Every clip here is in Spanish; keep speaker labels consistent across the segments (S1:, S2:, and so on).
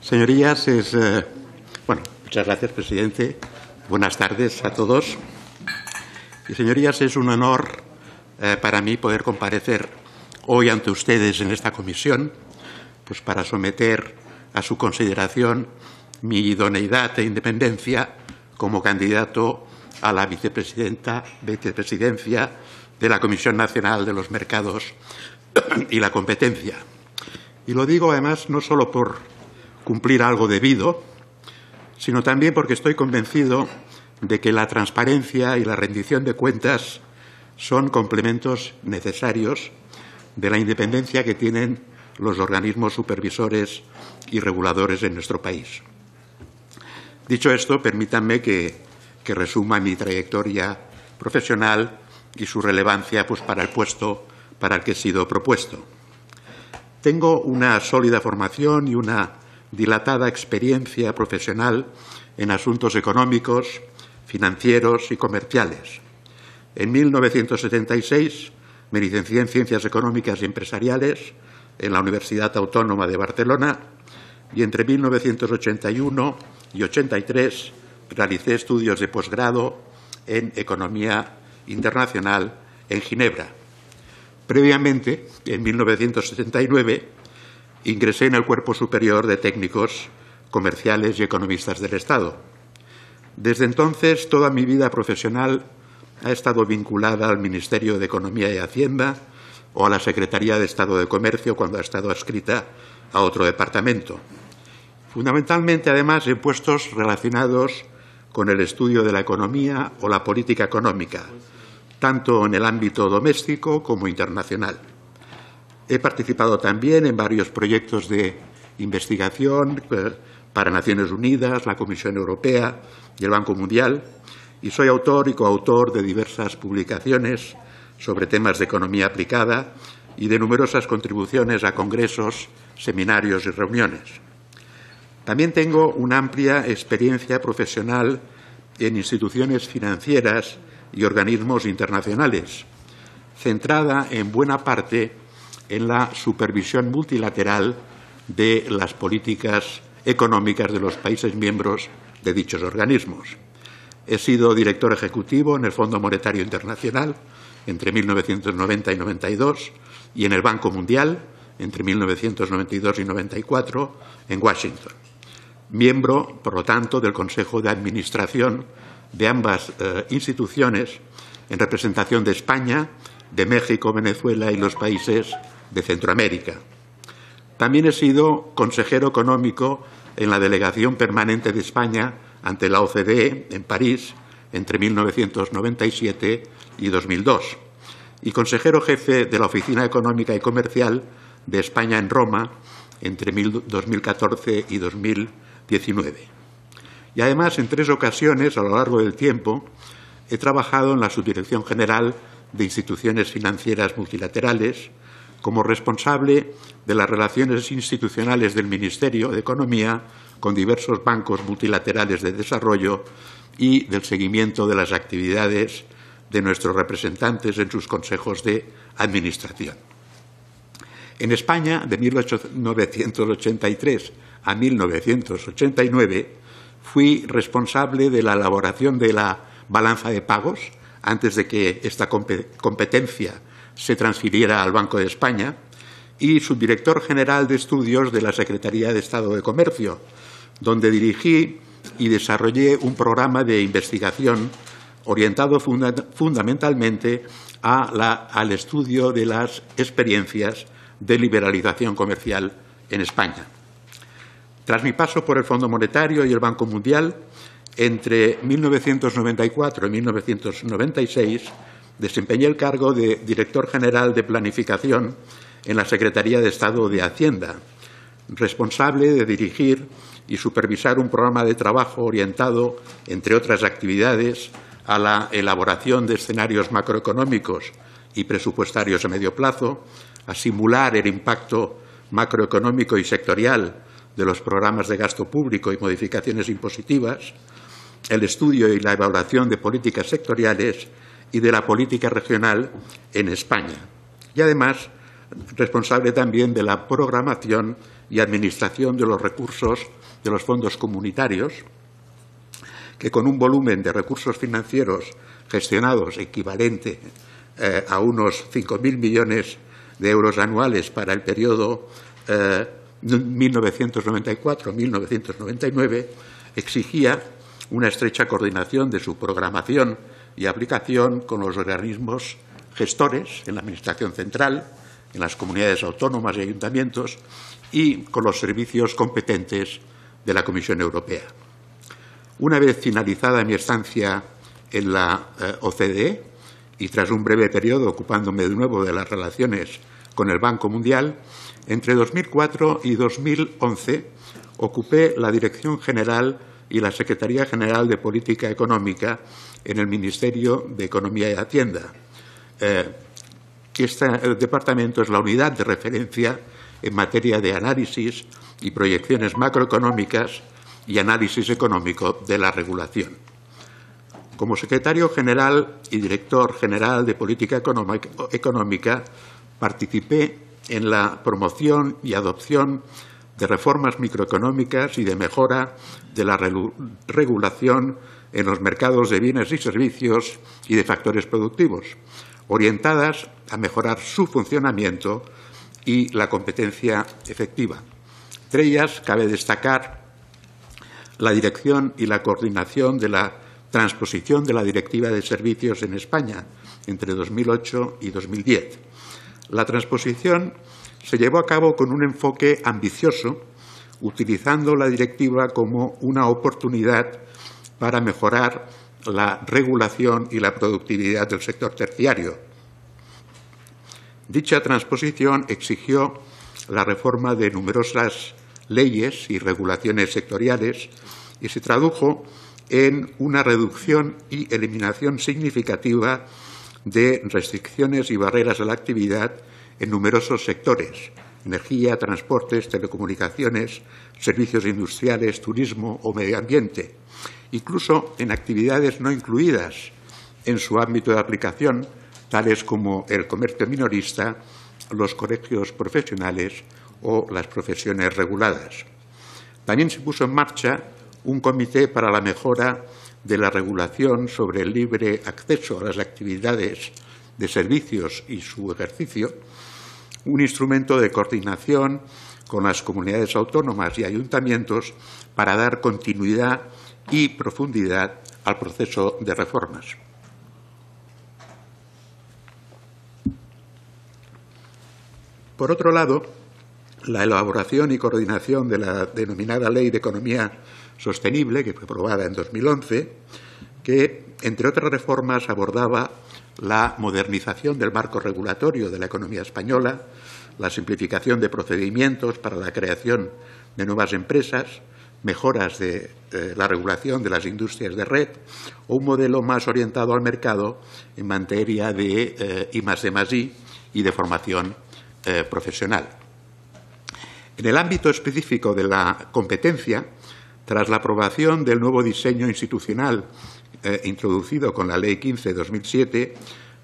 S1: Señorías, es, eh, bueno, muchas gracias, presidente. Buenas tardes a todos. Y señorías, es un honor eh, para mí poder comparecer hoy ante ustedes en esta comisión, pues para someter a su consideración mi idoneidad e independencia como candidato a la vicepresidenta, vicepresidencia de la Comisión Nacional de los Mercados y la Competencia. Y lo digo además no solo por cumplir algo debido, sino también porque estoy convencido de que la transparencia y la rendición de cuentas son complementos necesarios de la independencia que tienen los organismos supervisores y reguladores en nuestro país. Dicho esto, permítanme que, resuma mi trayectoria profesional y su relevancia pues, para el puesto para el que he sido propuesto. Tengo una sólida formación y una dilatada experiencia profesional en asuntos económicos, financieros y comerciales. En 1976 me licencié en Ciencias Económicas y Empresariales en la Universidad Autónoma de Barcelona y entre 1981 y 83 realicé estudios de posgrado en Economía Internacional en Ginebra. Previamente, en 1979, ingresé en el Cuerpo Superior de Técnicos Comerciales y Economistas del Estado. Desde entonces, toda mi vida profesional ha estado vinculada al Ministerio de Economía y Hacienda o a la Secretaría de Estado de Comercio cuando ha estado adscrita a otro departamento. Fundamentalmente, además, en puestos relacionados con el estudio de la economía o la política económica, tanto en el ámbito doméstico como internacional. He participado también en varios proyectos de investigación eh, para Naciones Unidas, la Comisión Europea y el Banco Mundial, y soy autor y coautor de diversas publicaciones sobre temas de economía aplicada y de numerosas contribuciones a congresos, seminarios y reuniones. También tengo una amplia experiencia profesional en instituciones financieras y organismos internacionales, centrada en buena parte en la supervisión multilateral de las políticas económicas de los países miembros de dichos organismos. He sido director ejecutivo en el Fondo Monetario Internacional entre 1990 y 92 y en el Banco Mundial entre 1992 y 94 en Washington. Miembro, por lo tanto, del Consejo de Administración de ambas eh, instituciones en representación de España, de México, Venezuela y los países de Centroamérica. También he sido consejero económico en la Delegación Permanente de España ante la OCDE en París entre 1997 y 2002 y consejero jefe de la Oficina Económica y Comercial de España en Roma entre 2014 y 2019. Y además, en tres ocasiones a lo largo del tiempo, he trabajado en la Subdirección General de Instituciones Financieras Multilaterales como responsable de las relaciones institucionales del Ministerio de Economía con diversos bancos multilaterales de desarrollo y del seguimiento de las actividades de nuestros representantes en sus consejos de administración. En España, de 1983 a 1989, fui responsable de la elaboración de la balanza de pagos antes de que esta competencia se transfiriera al Banco de España y subdirector general de estudios de la Secretaría de Estado de Comercio, donde dirigí y desarrollé un programa de investigación orientado fundamentalmente al estudio de las experiencias de liberalización comercial en España. Tras mi paso por el Fondo Monetario y el Banco Mundial, entre 1994 y 1996 desempeñé el cargo de director general de planificación en la Secretaría de Estado de Hacienda, responsable de dirigir y supervisar un programa de trabajo orientado, entre otras actividades, a la elaboración de escenarios macroeconómicos y presupuestarios a medio plazo, a simular el impacto macroeconómico y sectorial de los programas de gasto público y modificaciones impositivas, el estudio y la evaluación de políticas sectoriales y de la política regional en España. Y además, responsable también de la programación y administración de los recursos de los fondos comunitarios, que con un volumen de recursos financieros gestionados equivalente eh, a unos 5.000 millones de euros anuales para el periodo 1994-1999, eh, exigía una estrecha coordinación de su programación y aplicación con los organismos gestores en la Administración Central, en las comunidades autónomas y ayuntamientos y con los servicios competentes de la Comisión Europea. Una vez finalizada mi estancia en la eh, OCDE y tras un breve periodo ocupándome de nuevo de las relaciones con el Banco Mundial, entre 2004 y 2011 ocupé la Dirección General y la Secretaría General de Política Económica en el Ministerio de Economía y Hacienda. Este departamento es la unidad de referencia en materia de análisis y proyecciones macroeconómicas y análisis económico de la regulación. Como secretario general y director general de política económica, participé en la promoción y adopción de reformas microeconómicas y de mejora de la regulación en los mercados de bienes y servicios y de factores productivos, orientadas a mejorar su funcionamiento y la competencia efectiva. Entre ellas cabe destacar la dirección y la coordinación de la transposición de la Directiva de Servicios en España entre 2008 y 2010. La transposición se llevó a cabo con un enfoque ambicioso, utilizando la directiva como una oportunidad para mejorar la regulación y la productividad del sector terciario. Dicha transposición exigió la reforma de numerosas leyes y regulaciones sectoriales y se tradujo en una reducción y eliminación significativa de restricciones y barreras a la actividad en numerosos sectores energía, transportes, telecomunicaciones, servicios industriales, turismo o medio ambiente, incluso en actividades no incluidas en su ámbito de aplicación, tales como el comercio minorista, los colegios profesionales o las profesiones reguladas. También se puso en marcha un comité para la mejora de la regulación sobre el libre acceso a las actividades de servicios y su ejercicio, un instrumento de coordinación con las comunidades autónomas y ayuntamientos para dar continuidad y profundidad al proceso de reformas. Por otro lado, la elaboración y coordinación de la denominada Ley de Economía Sostenible, que fue aprobada en 2011, que, entre otras reformas, abordaba la modernización del marco regulatorio de la economía española, la simplificación de procedimientos para la creación de nuevas empresas, mejoras de eh, la regulación de las industrias de red o un modelo más orientado al mercado en materia de eh, I más I y de formación eh, profesional. En el ámbito específico de la competencia, tras la aprobación del nuevo diseño institucional eh, introducido con la Ley 15 de 2007,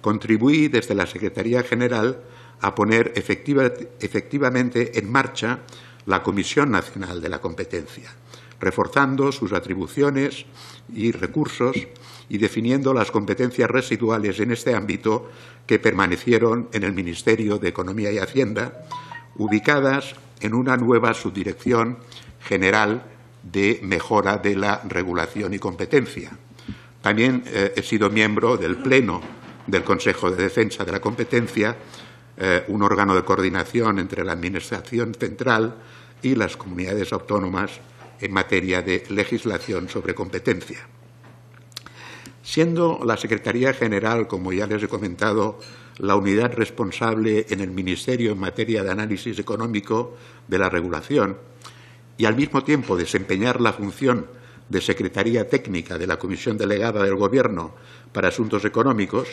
S1: contribuí desde la Secretaría General a poner efectivamente en marcha la Comisión Nacional de la Competencia, reforzando sus atribuciones y recursos y definiendo las competencias residuales en este ámbito que permanecieron en el Ministerio de Economía y Hacienda, ubicadas en una nueva subdirección general de mejora de la regulación y competencia. También eh, he sido miembro del Pleno del Consejo de Defensa de la Competencia, eh, un órgano de coordinación entre la Administración Central y las comunidades autónomas en materia de legislación sobre competencia. Siendo la Secretaría General, como ya les he comentado, la unidad responsable en el Ministerio en materia de análisis económico de la regulación y al mismo tiempo desempeñar la función de Secretaría Técnica de la Comisión Delegada del Gobierno para Asuntos Económicos,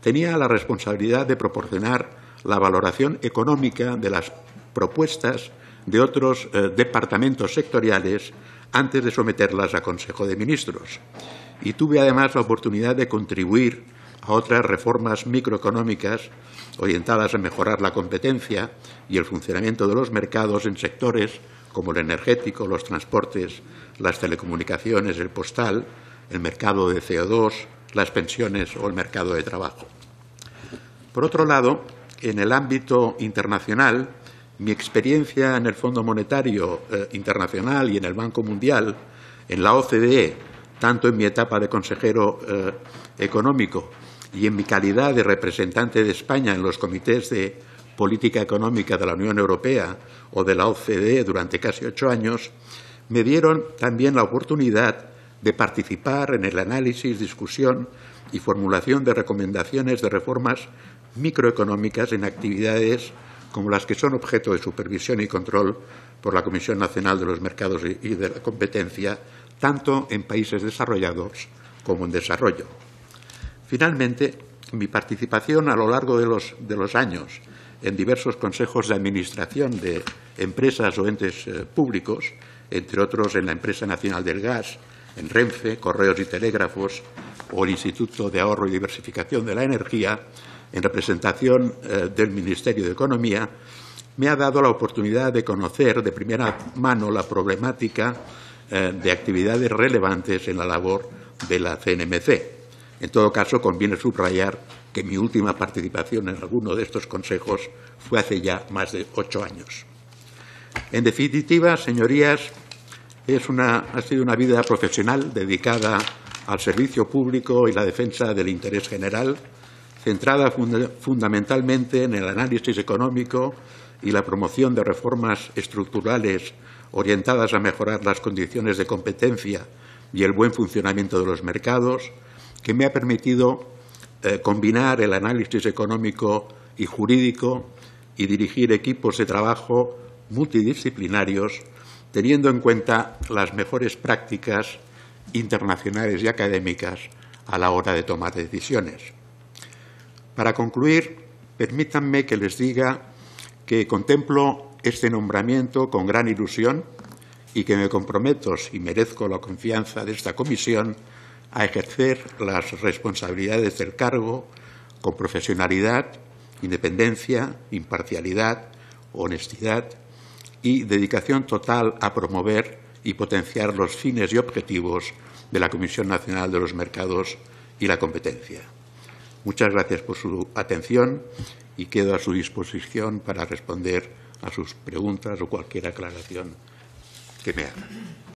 S1: tenía la responsabilidad de proporcionar la valoración económica de las propuestas de otros eh, departamentos sectoriales antes de someterlas a Consejo de Ministros. Y tuve además la oportunidad de contribuir a otras reformas microeconómicas orientadas a mejorar la competencia y el funcionamiento de los mercados en sectores como el energético, los transportes, las telecomunicaciones, el postal, el mercado de CO2, las pensiones o el mercado de trabajo. Por otro lado, en el ámbito internacional, mi experiencia en el Fondo Monetario eh, Internacional y en el Banco Mundial, en la OCDE, tanto en mi etapa de consejero eh, económico y en mi calidad de representante de España en los comités de política económica de la Unión Europea o de la OCDE durante casi ocho años, me dieron también la oportunidad de participar en el análisis, discusión y formulación de recomendaciones de reformas microeconómicas en actividades como las que son objeto de supervisión y control por la Comisión Nacional de los Mercados y de la Competencia, tanto en países desarrollados como en desarrollo. Finalmente, mi participación a lo largo de los, de los años en diversos consejos de administración de empresas o entes eh, públicos, entre otros en la Empresa Nacional del Gas, en Renfe, Correos y Telégrafos o el Instituto de Ahorro y Diversificación de la Energía, en representación eh, del Ministerio de Economía, me ha dado la oportunidad de conocer de primera mano la problemática eh, de actividades relevantes en la labor de la CNMC. En todo caso, conviene subrayar que mi última participación en alguno de estos consejos fue hace ya más de ocho años. En definitiva, señorías, ha sido una vida profesional dedicada al servicio público y la defensa del interés general, centrada fundamentalmente en el análisis económico y la promoción de reformas estructurales orientadas a mejorar las condiciones de competencia y el buen funcionamiento de los mercados, que me ha permitido eh, combinar el análisis económico y jurídico y dirigir equipos de trabajo multidisciplinarios teniendo en cuenta las mejores prácticas internacionales y académicas a la hora de tomar decisiones. Para concluir, permítanme que les diga que contemplo este nombramiento con gran ilusión y que me comprometo, si merezco la confianza de esta comisión, a ejercer las responsabilidades del cargo con profesionalidad, independencia, imparcialidad, honestidad y dedicación total a promover y potenciar los fines y objetivos de la Comisión Nacional de los Mercados y la Competencia. Muchas gracias por su atención y quedo a su disposición para responder a sus preguntas o cualquier aclaración que me hagan.